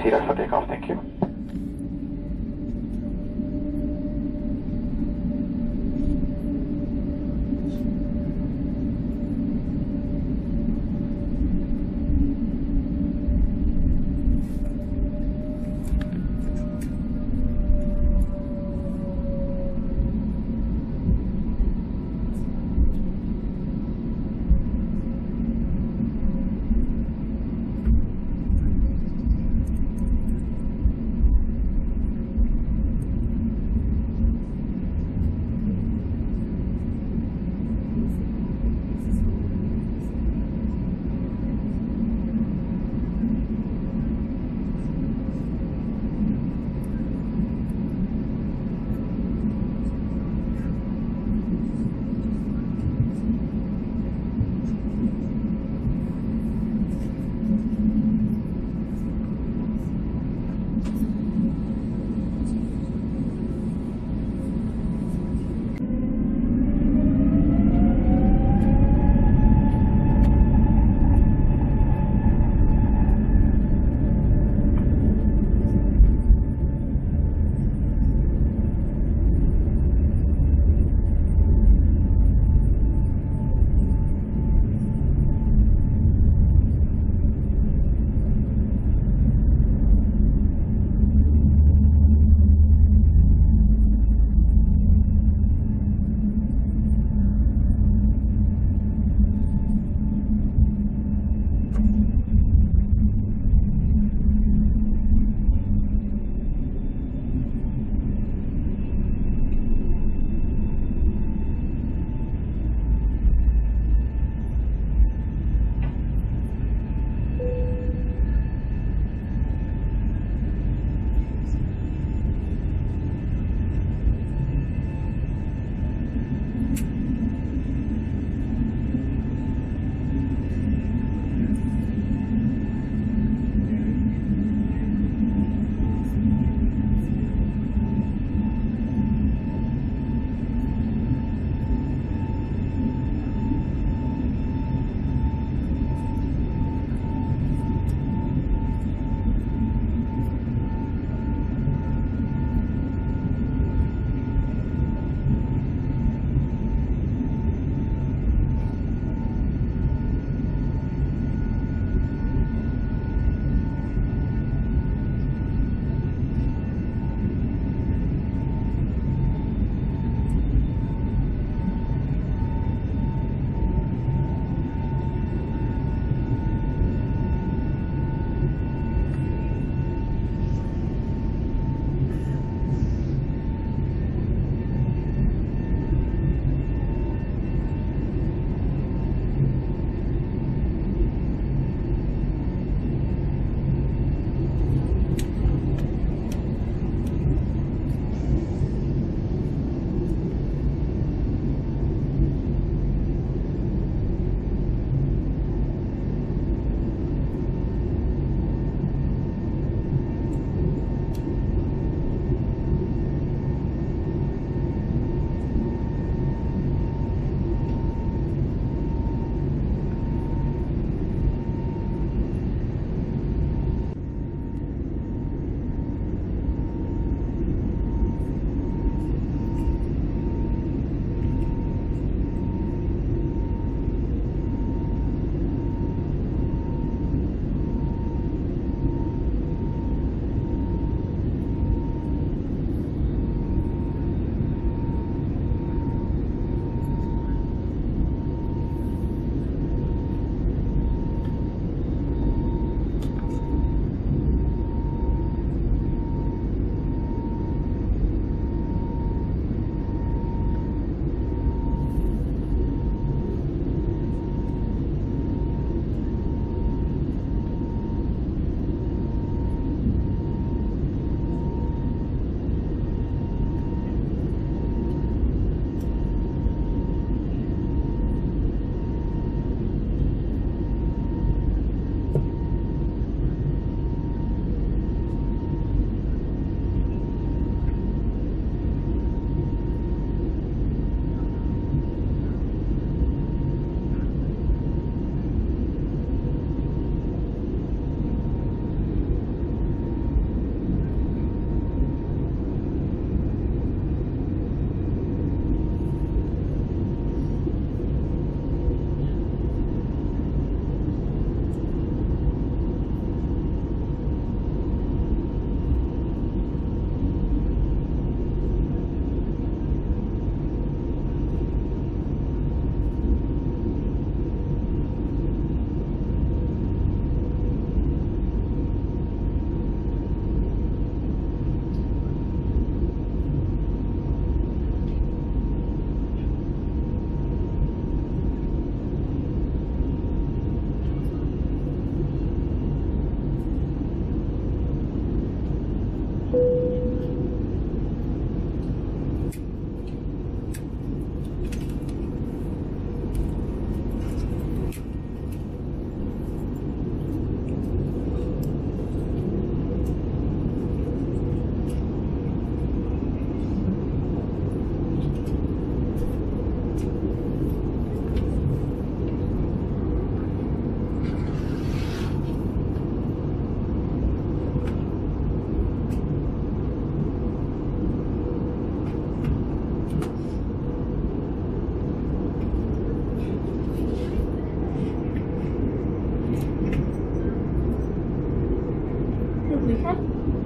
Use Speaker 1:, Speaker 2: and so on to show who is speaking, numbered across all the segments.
Speaker 1: decir hasta te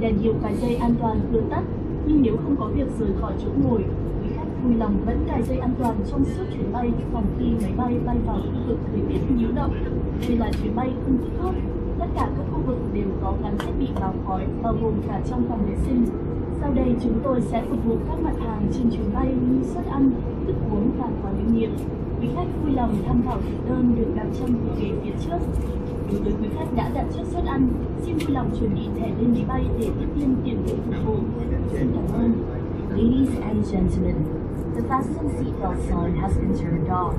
Speaker 2: Đèn hiệu cài dây an toàn được tắt, nhưng nếu không có việc rời khỏi chỗ ngồi, quý khách vui lòng vẫn cài dây an toàn trong suốt chuyến bay phòng khi máy bay bay vào khu vực thời tiết nhiễu động. Đây là chuyến bay không kích thước, tất cả các khu vực đều có gắn thiết bị báo khói, bao gồm cả trong phòng vệ sinh. Sau đây chúng tôi sẽ phục vụ các mặt hàng trên chuyến bay như suất ăn, thức uống và quà lưu niệm. Quý khách vui lòng tham khảo thực đơn được đặt trong ghế phía trước. Đối quý khách đã đặt trước suất ăn, xin vui lòng chuẩn bị thẻ lên máy bay để tiếp viên tiền vụ phục vụ. Xin cảm ơn.
Speaker 3: Ladies and gentlemen, the fasten seatbelt sign has been turned on.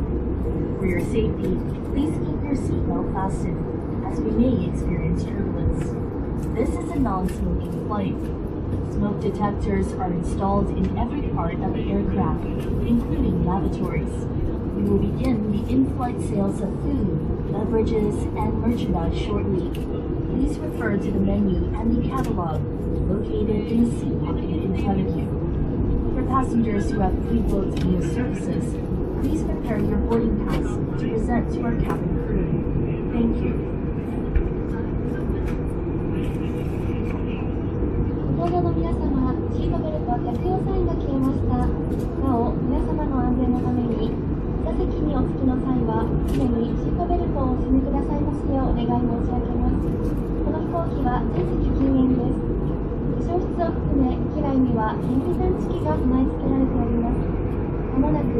Speaker 3: For your safety, please keep your seatbelt fastened, as we may experience turbulence.
Speaker 2: This is a non-smoking flight. Smoke detectors are installed in every part of the aircraft, including lavatories. We will begin the in-flight sales of food, beverages, and merchandise shortly. Please refer to the menu and the catalog located in the seat in front of you. For passengers who have pre-booked meal services, please prepare your boarding pass to present to our cabin crew. Thank you.
Speaker 4: の際は、常にシートベルトをお締めくださいますようお願い申し上げます。この飛行機は全席禁煙です。消室を含め、機内には煙探知機が備え付けられております。まもなく、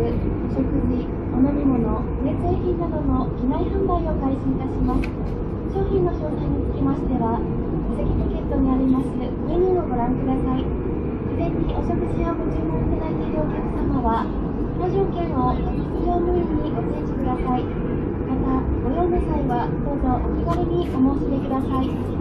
Speaker 4: 食事、お飲み物、熱製品などの機内販売を開始いたします。商品の詳細につきましては、座席ポケットにありますメニューをご覧ください。事前にお食事をご注文いただいているお客様は、この条件を必要無意にご提示ください。また、ご用の際は、どうぞお気軽にお申し出ください。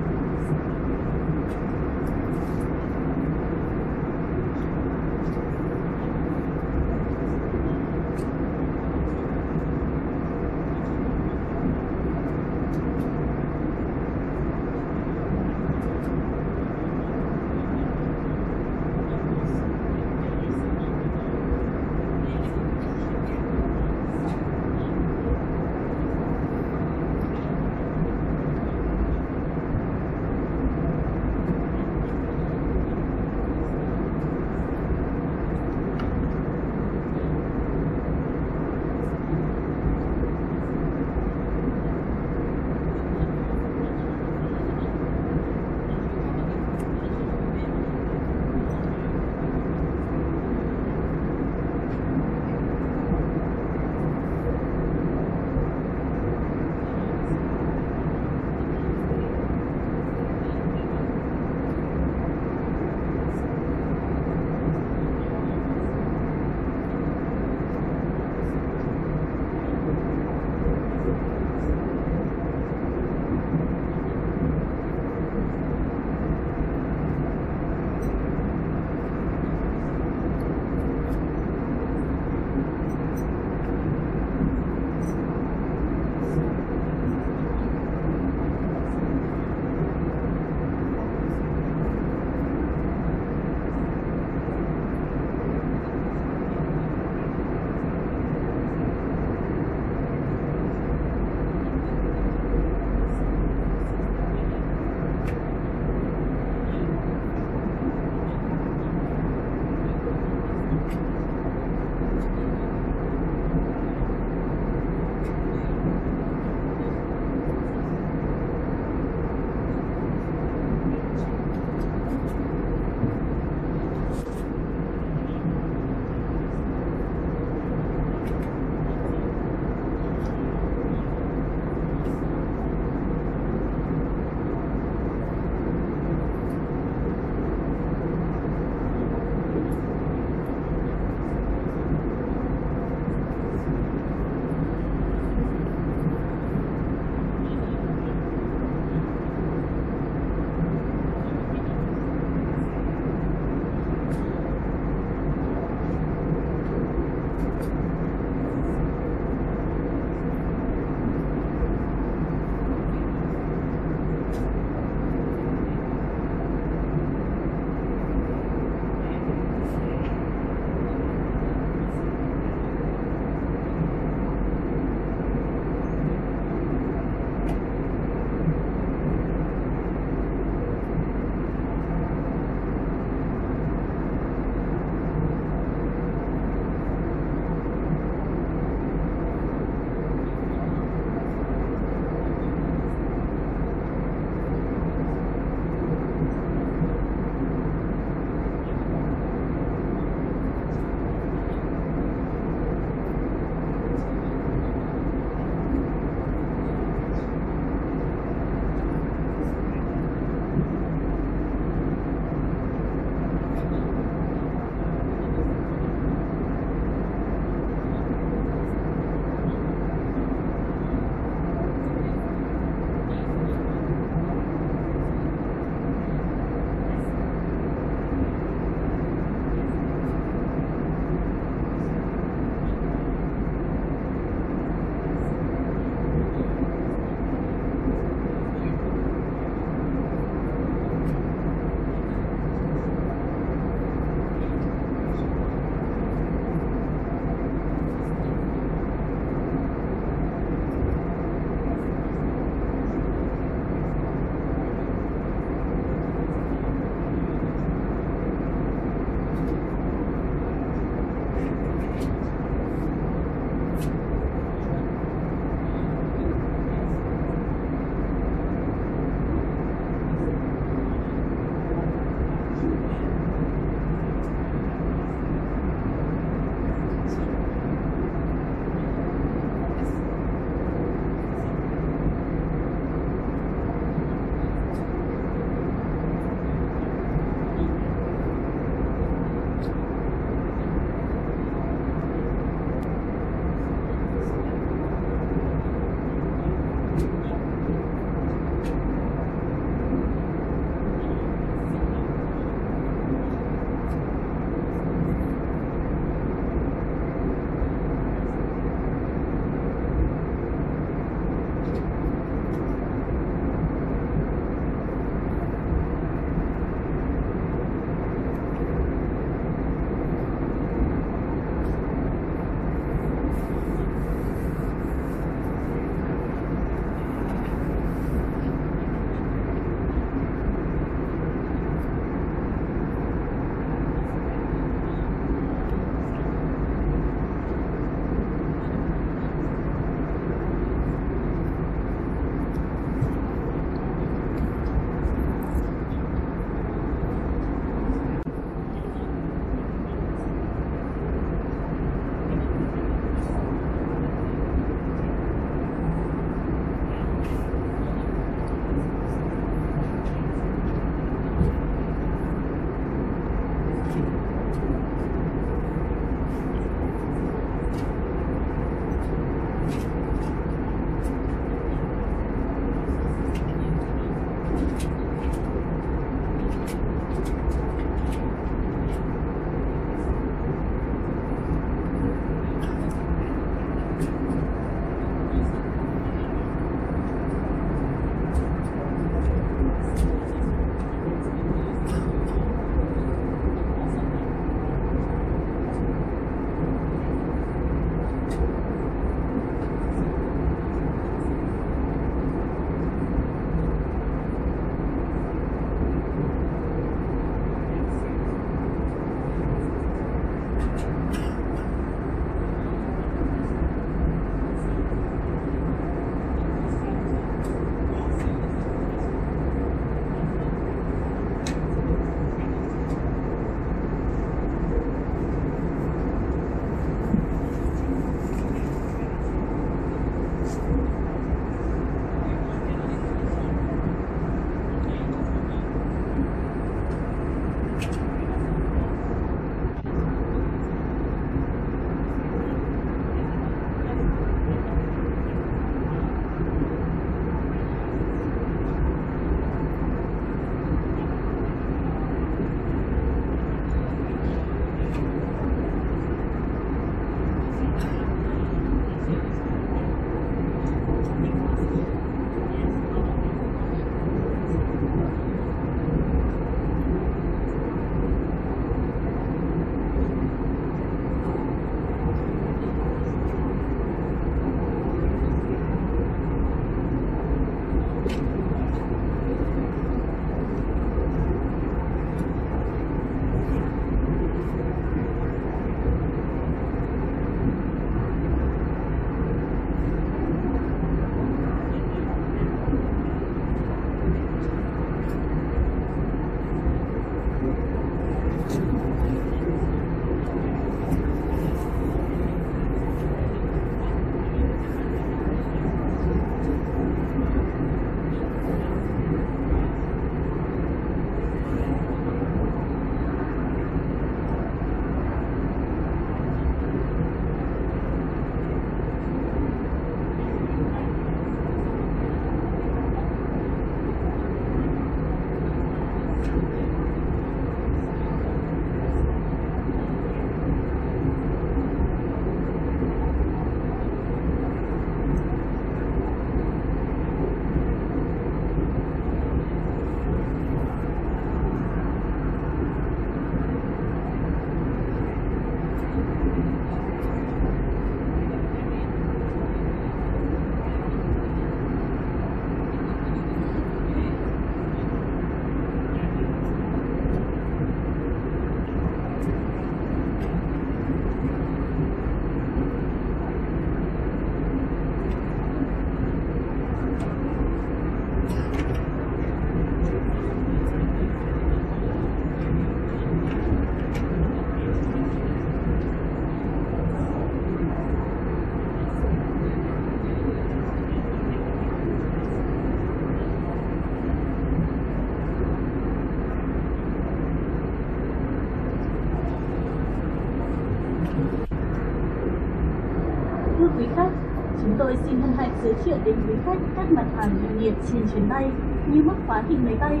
Speaker 5: Tôi xin hân hạnh giới thiệu đến quý khách các mặt hàng lưu niệm trên chuyến bay như móc khóa hình máy bay,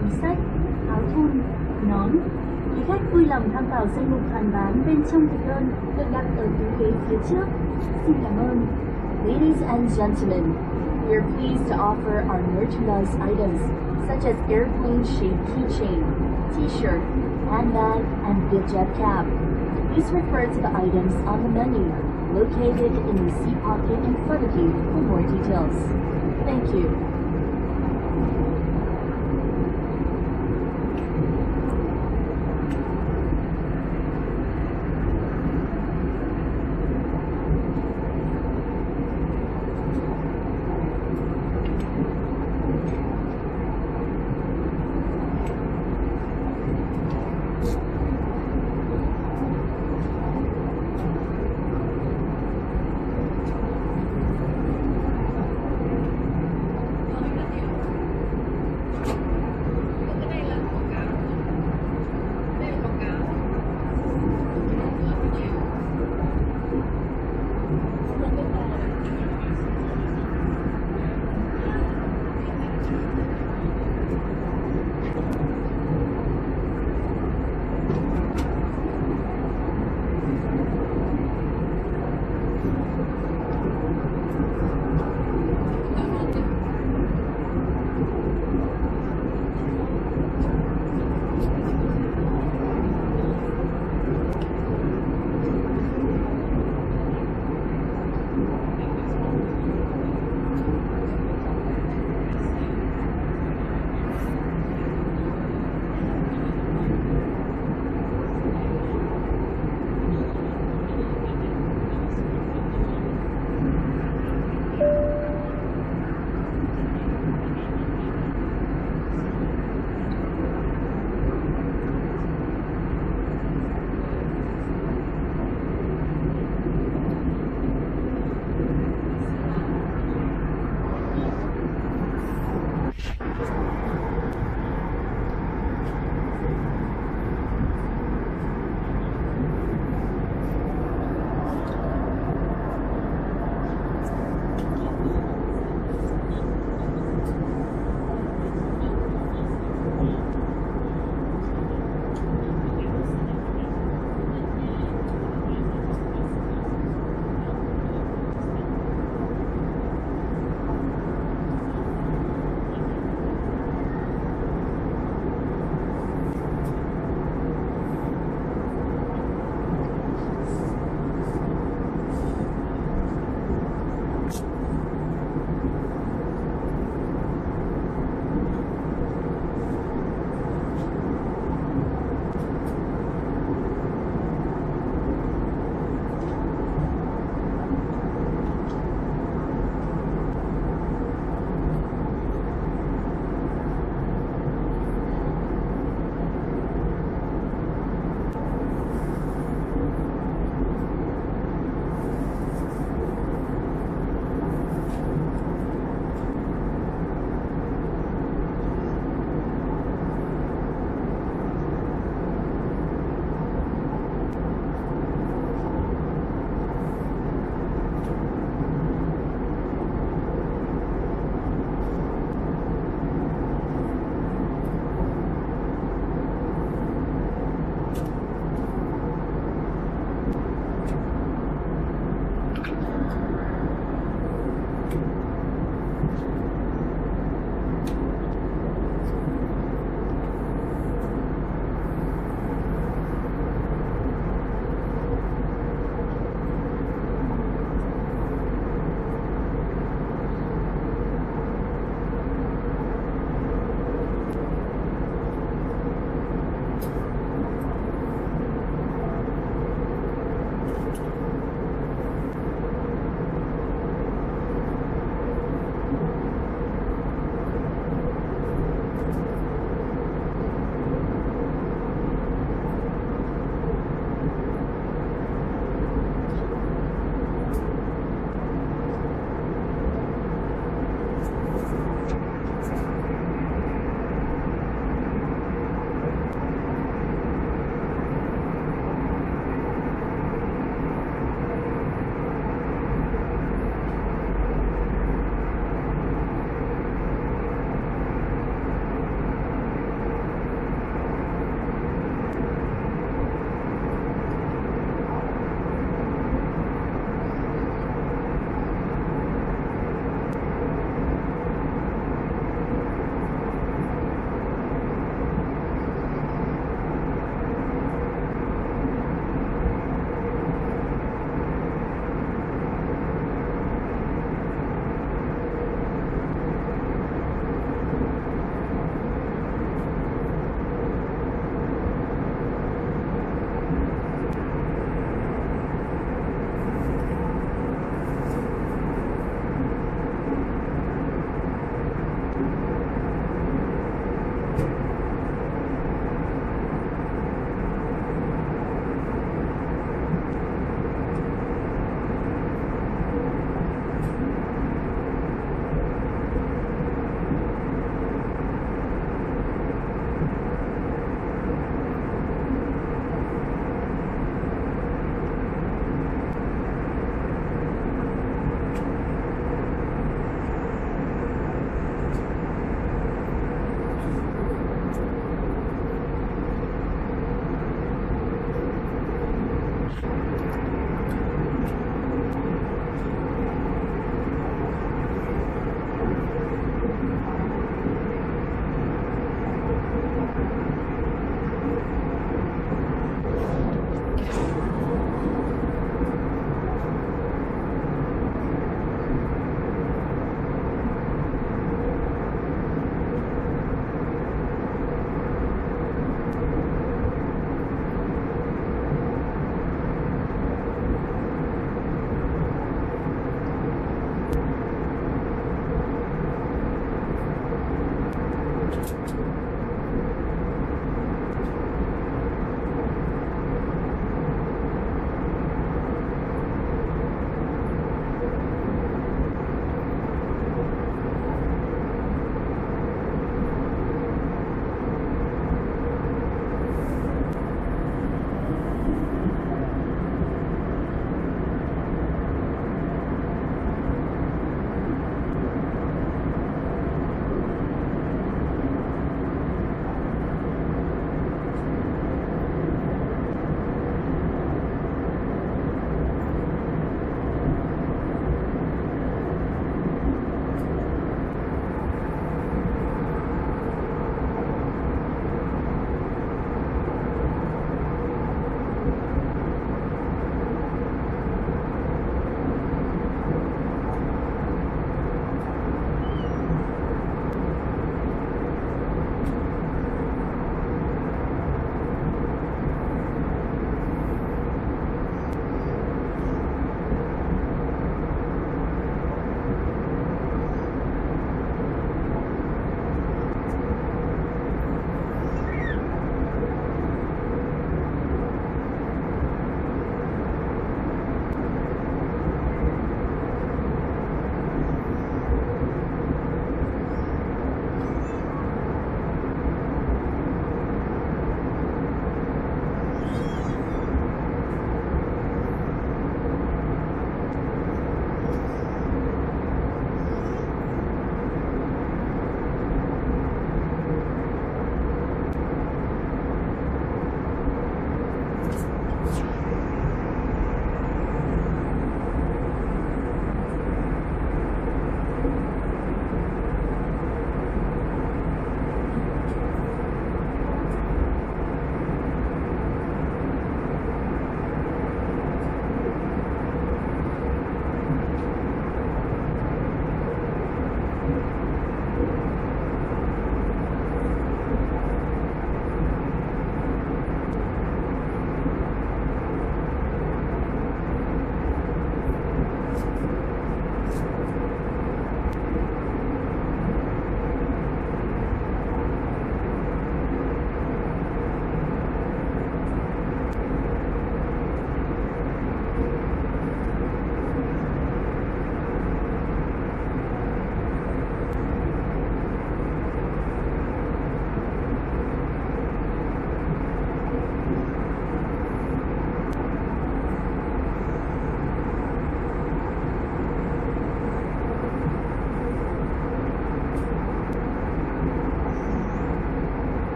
Speaker 5: túi sách, áo thun, nón. Quý khách vui lòng tham khảo danh mục hàng bán bên trong thực đơn được đặt ở túi ghế phía trước. Xin cảm ơn.
Speaker 2: Ladies and gentlemen, we are pleased to offer our merchandise items such as airplane shaped keychain, t shirt, handbag, and VietJet cap. Please refer to the items on the menu located in the seat pocket in front of you for more details. Thank you.